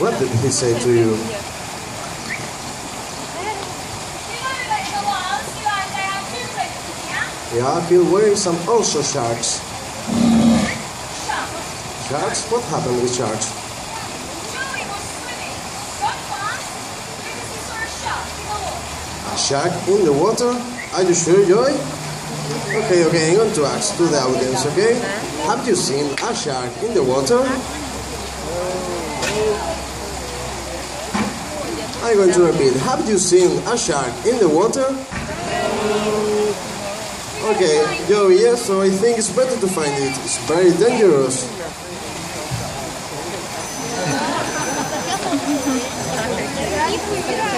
What did he say to you? Yeah, he's wearing some also sharks. Sharks? What happened with sharks? Shark in the water? Are you sure, Joy? Okay, okay, I'm going to ask to the audience, okay? Have you seen a shark in the water? I'm going to repeat. Have you seen a shark in the water? Okay, Joey, yes, so I think it's better to find it. It's very dangerous.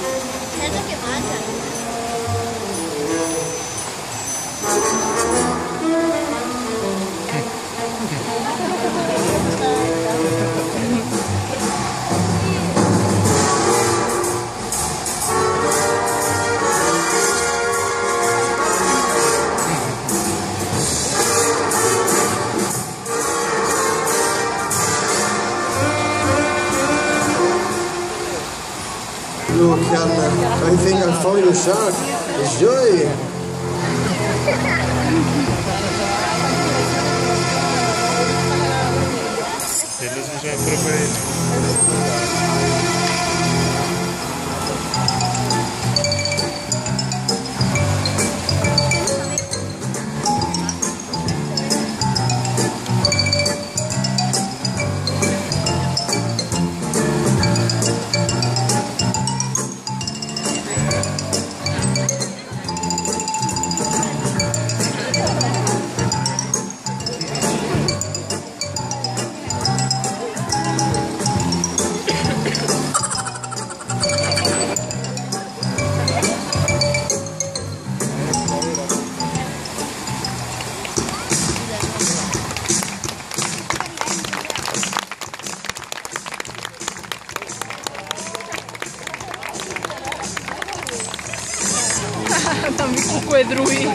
Anna, uh, I think I found your shark. Joy. Eles já aproveitam. cu cu edrui.